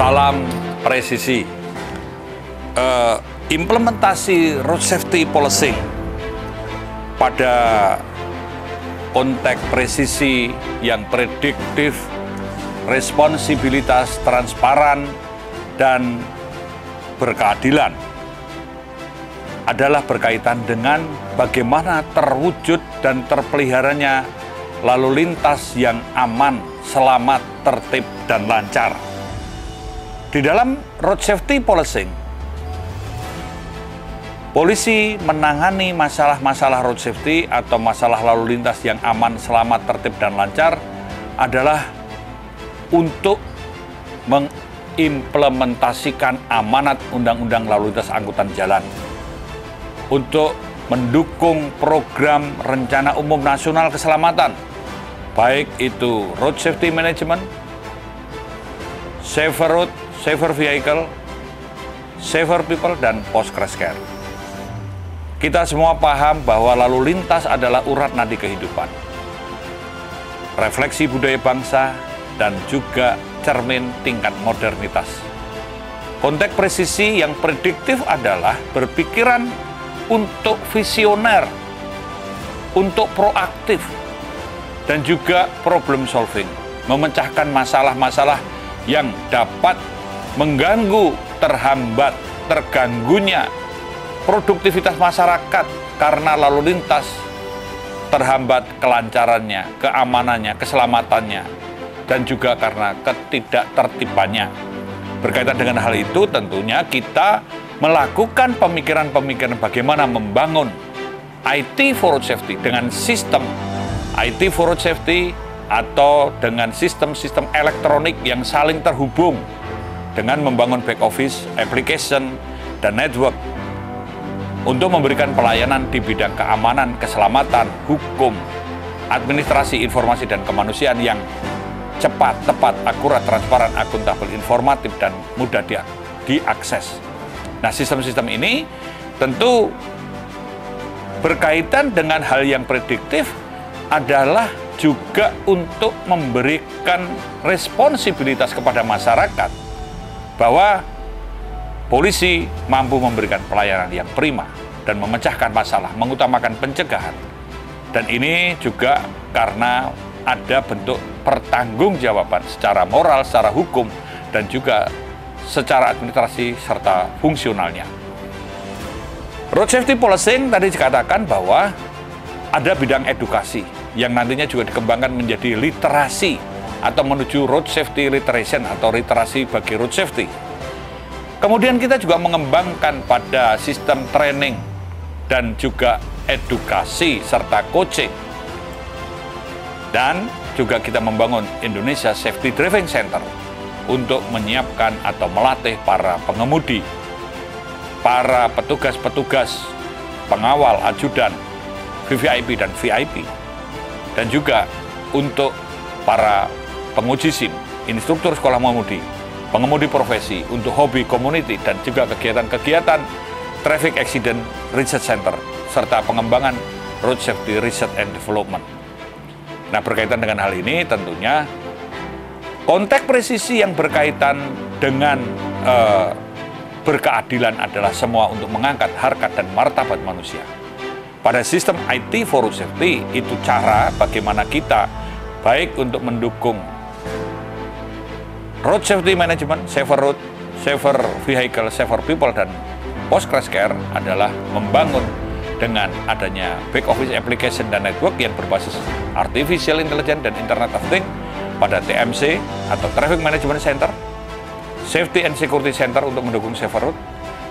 Salam presisi. Uh, implementasi road safety policy pada konteks presisi yang prediktif, responsibilitas transparan, dan berkeadilan adalah berkaitan dengan bagaimana terwujud dan terpeliharanya lalu lintas yang aman, selamat, tertib, dan lancar. Di dalam road safety policing, polisi menangani masalah-masalah road safety atau masalah lalu lintas yang aman, selamat, tertib, dan lancar adalah untuk mengimplementasikan amanat Undang-Undang Lalu Lintas Angkutan Jalan. Untuk mendukung program Rencana Umum Nasional Keselamatan, baik itu Road Safety Management, Safer Road, safer vehicle, safer people, dan post crash care. Kita semua paham bahwa lalu lintas adalah urat nadi kehidupan. Refleksi budaya bangsa dan juga cermin tingkat modernitas. Konteks presisi yang prediktif adalah berpikiran untuk visioner, untuk proaktif, dan juga problem solving, memecahkan masalah-masalah yang dapat mengganggu, terhambat, terganggunya produktivitas masyarakat karena lalu lintas terhambat kelancarannya, keamanannya, keselamatannya, dan juga karena ketidaktertibannya. Berkaitan dengan hal itu, tentunya kita melakukan pemikiran-pemikiran bagaimana membangun IT for road safety dengan sistem IT for road safety atau dengan sistem-sistem elektronik yang saling terhubung dengan membangun back office, application, dan network untuk memberikan pelayanan di bidang keamanan, keselamatan, hukum, administrasi, informasi, dan kemanusiaan yang cepat, tepat, akurat, transparan, akuntabel, informatif, dan mudah di diakses. Nah, sistem-sistem ini tentu berkaitan dengan hal yang prediktif adalah juga untuk memberikan responsibilitas kepada masyarakat bahwa polisi mampu memberikan pelayanan yang prima dan memecahkan masalah, mengutamakan pencegahan. Dan ini juga karena ada bentuk pertanggungjawaban secara moral, secara hukum, dan juga secara administrasi serta fungsionalnya. Road safety policing tadi dikatakan bahwa ada bidang edukasi yang nantinya juga dikembangkan menjadi literasi atau menuju road safety literation atau literasi bagi road safety. Kemudian kita juga mengembangkan pada sistem training dan juga edukasi serta coaching. Dan juga kita membangun Indonesia Safety Driving Center untuk menyiapkan atau melatih para pengemudi, para petugas-petugas, pengawal, ajudan, VVIP dan VIP, dan juga untuk para penguji SIM, instruktur sekolah mengemudi, pengemudi profesi untuk hobi community dan juga kegiatan-kegiatan traffic accident research center serta pengembangan road safety research and development. Nah, berkaitan dengan hal ini tentunya konteks presisi yang berkaitan dengan uh, berkeadilan adalah semua untuk mengangkat harkat dan martabat manusia. Pada sistem IT for safety itu cara bagaimana kita baik untuk mendukung road safety management, safer road, safer vehicle, safer people, dan post crash care adalah membangun dengan adanya back office application dan network yang berbasis artificial intelligence dan internet of things pada TMC atau Traffic Management Center, Safety and Security Center untuk mendukung safer road,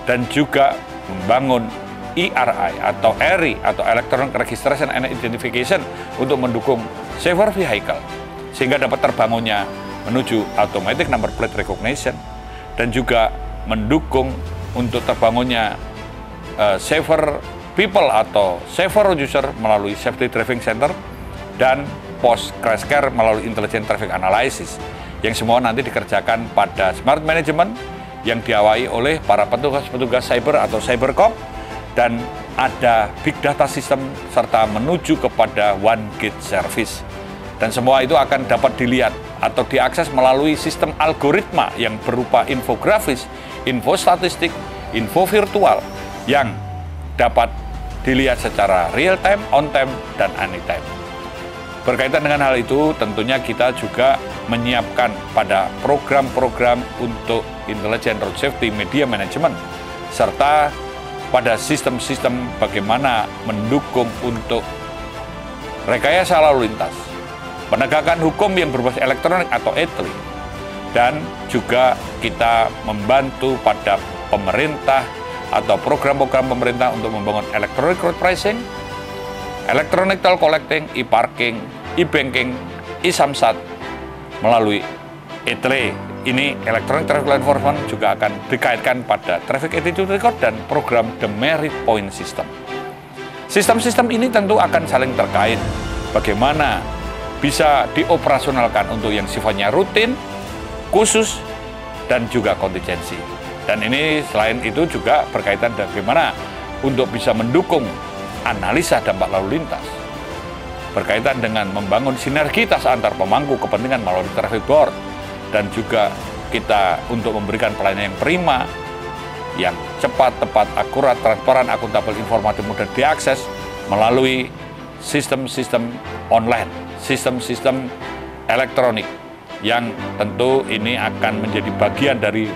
dan juga membangun ERI atau ERI atau Electronic Registration and Identification untuk mendukung safer vehicle sehingga dapat terbangunnya menuju automatic number plate recognition dan juga mendukung untuk terbangunnya uh, safer people atau safer user melalui safety driving center dan post crash care melalui intelligent traffic analysis yang semua nanti dikerjakan pada smart management yang diawai oleh para petugas-petugas cyber atau cybercop dan ada big data system serta menuju kepada one gate service. Dan semua itu akan dapat dilihat atau diakses melalui sistem algoritma yang berupa infografis, info statistik, info virtual yang dapat dilihat secara real time, on time, dan anytime. Berkaitan dengan hal itu, tentunya kita juga menyiapkan pada program-program untuk Intelligent Road Safety Media Management, serta pada sistem-sistem bagaimana mendukung untuk rekayasa lalu lintas, penegakan hukum yang berbasis elektronik atau ETLI, dan juga kita membantu pada pemerintah atau program-program pemerintah untuk membangun electronic road pricing, electronic toll collecting, e-parking, e-banking, e-samsat melalui ETLE. Ini Electronic Traffic Law Enforcement juga akan dikaitkan pada Traffic Attitude Record dan program The Merit Point System. Sistem-sistem ini tentu akan saling terkait. Bagaimana bisa dioperasionalkan untuk yang sifatnya rutin, khusus, dan juga kontingensi. Dan ini selain itu juga berkaitan dengan bagaimana untuk bisa mendukung analisa dampak lalu lintas. Berkaitan dengan membangun sinergitas antar pemangku kepentingan melalui traffic board. Dan juga kita untuk memberikan pelayanan yang prima, yang cepat, tepat, akurat, transparan, akuntabel, informatif, mudah diakses melalui sistem-sistem online, sistem-sistem elektronik yang tentu ini akan menjadi bagian dari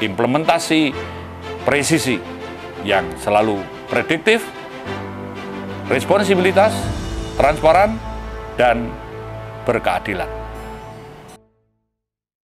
implementasi presisi yang selalu prediktif, responsibilitas, transparan, dan berkeadilan.